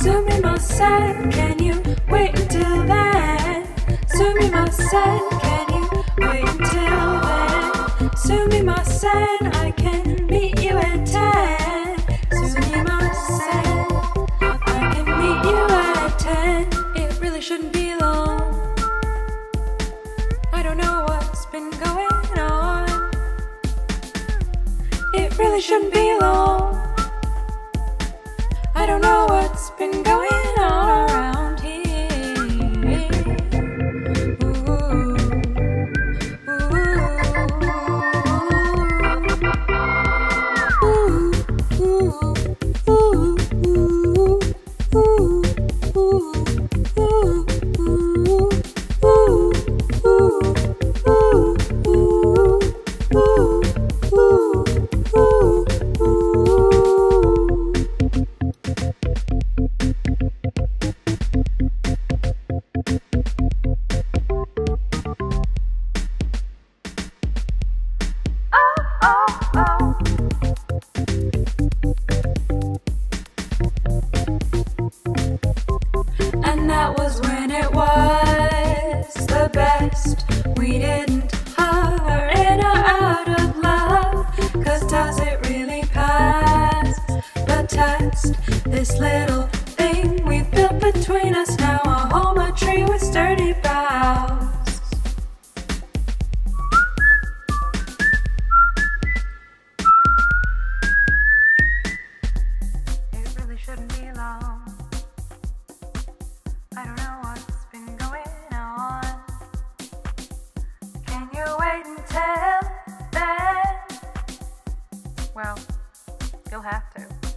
Sumimasen, can you wait until then? Sumimasen, can you wait until then? Sumimasen, I can meet you at 10. Sumimasen, I can meet you at 10. It really shouldn't be long. I don't know what's been going on. It really shouldn't be long what's been going that was when it was the best. We didn't hover in or out of love. Cause does it really pass the test? This little thing we built between us now a home, a tree with sturdy boughs. Well, you'll have to.